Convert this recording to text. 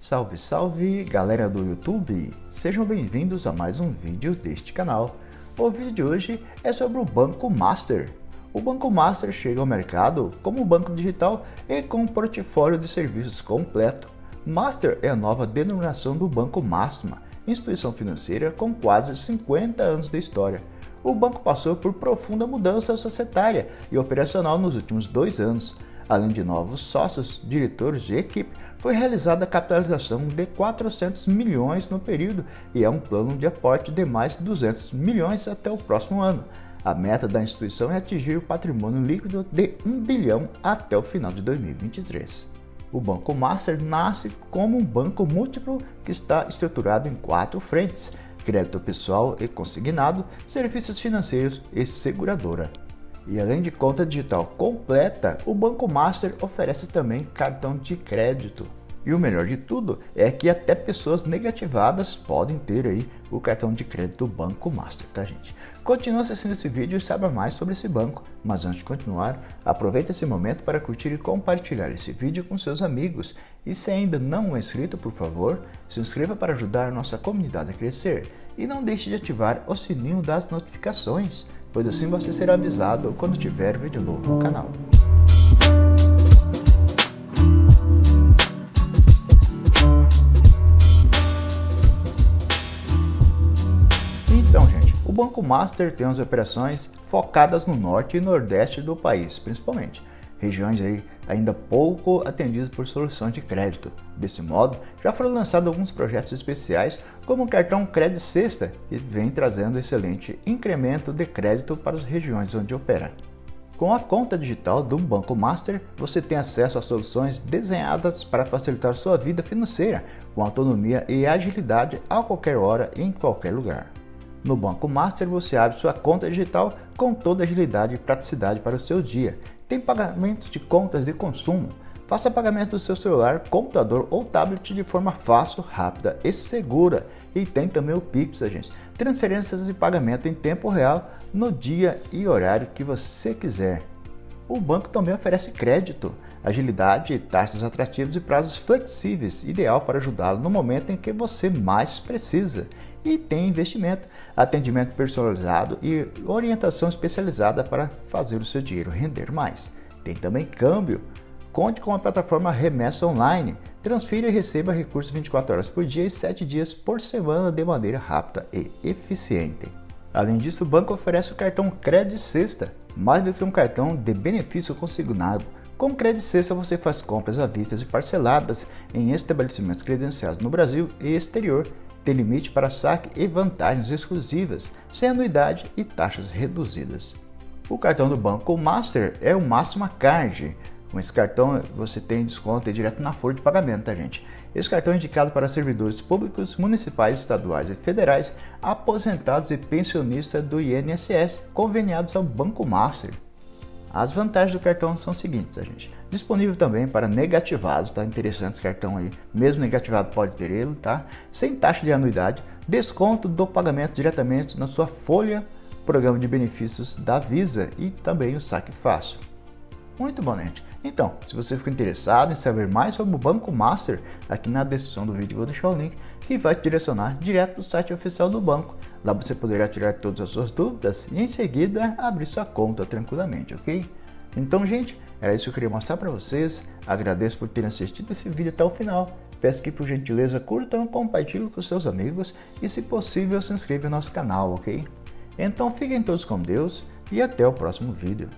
Salve, salve, galera do YouTube! Sejam bem-vindos a mais um vídeo deste canal. O vídeo de hoje é sobre o Banco Master. O Banco Master chega ao mercado como banco digital e com um portfólio de serviços completo. Master é a nova denominação do Banco Máxima, instituição financeira com quase 50 anos de história. O banco passou por profunda mudança societária e operacional nos últimos dois anos. Além de novos sócios, diretores e equipe, foi realizada a capitalização de 400 milhões no período e é um plano de aporte de mais 200 milhões até o próximo ano. A meta da instituição é atingir o patrimônio líquido de 1 bilhão até o final de 2023. O Banco Master nasce como um banco múltiplo que está estruturado em quatro frentes: crédito pessoal e consignado, serviços financeiros e seguradora. E além de conta digital completa, o Banco Master oferece também cartão de crédito. E o melhor de tudo é que até pessoas negativadas podem ter aí o cartão de crédito do Banco Master, tá gente? Continue assistindo esse vídeo e saiba mais sobre esse banco, mas antes de continuar, aproveite esse momento para curtir e compartilhar esse vídeo com seus amigos. E se ainda não é inscrito, por favor, se inscreva para ajudar a nossa comunidade a crescer. E não deixe de ativar o sininho das notificações pois assim você será avisado quando tiver vídeo novo no canal. Então, gente, o Banco Master tem as operações focadas no norte e nordeste do país, principalmente regiões aí ainda pouco atendidas por soluções de crédito. Desse modo, já foram lançados alguns projetos especiais, como o cartão Crédito Sexta, que vem trazendo excelente incremento de crédito para as regiões onde opera. Com a conta digital do Banco Master, você tem acesso a soluções desenhadas para facilitar sua vida financeira, com autonomia e agilidade a qualquer hora e em qualquer lugar. No Banco Master, você abre sua conta digital com toda agilidade e praticidade para o seu dia, tem pagamentos de contas de consumo. Faça pagamento do seu celular, computador ou tablet de forma fácil, rápida e segura. E tem também o Pix, gente. Transferências de pagamento em tempo real no dia e horário que você quiser. O banco também oferece crédito, agilidade, taxas atrativas e prazos flexíveis, ideal para ajudá-lo no momento em que você mais precisa e tem investimento, atendimento personalizado e orientação especializada para fazer o seu dinheiro render mais. Tem também câmbio. Conte com a plataforma Remessa Online. Transfira e receba recursos 24 horas por dia e 7 dias por semana de maneira rápida e eficiente. Além disso, o banco oferece o cartão Crédito Sexta, mais do que um cartão de benefício consignado. Com o Crédito Sexta você faz compras à vista e parceladas em estabelecimentos credenciados no Brasil e exterior tem limite para saque e vantagens exclusivas, sem anuidade e taxas reduzidas. O cartão do Banco Master é o Máxima Card. Com esse cartão você tem desconto direto na folha de pagamento, tá gente? Esse cartão é indicado para servidores públicos, municipais, estaduais e federais, aposentados e pensionistas do INSS conveniados ao Banco Master. As vantagens do cartão são as seguintes, a gente. Disponível também para negativados, tá? Interessante esse cartão aí. Mesmo negativado pode ter ele, tá? Sem taxa de anuidade, desconto do pagamento diretamente na sua folha, programa de benefícios da Visa e também o saque fácil. Muito bom, gente. Então, se você ficou interessado em saber mais sobre o Banco Master, aqui na descrição do vídeo vou deixar o link que vai te direcionar direto para o site oficial do banco. Lá você poderá tirar todas as suas dúvidas e em seguida abrir sua conta tranquilamente, ok? Então, gente, era isso que eu queria mostrar para vocês. Agradeço por terem assistido esse vídeo até o final. Peço que, por gentileza, curtam, compartilhem com seus amigos e, se possível, se inscrevam no nosso canal, ok? Então, fiquem todos com Deus e até o próximo vídeo.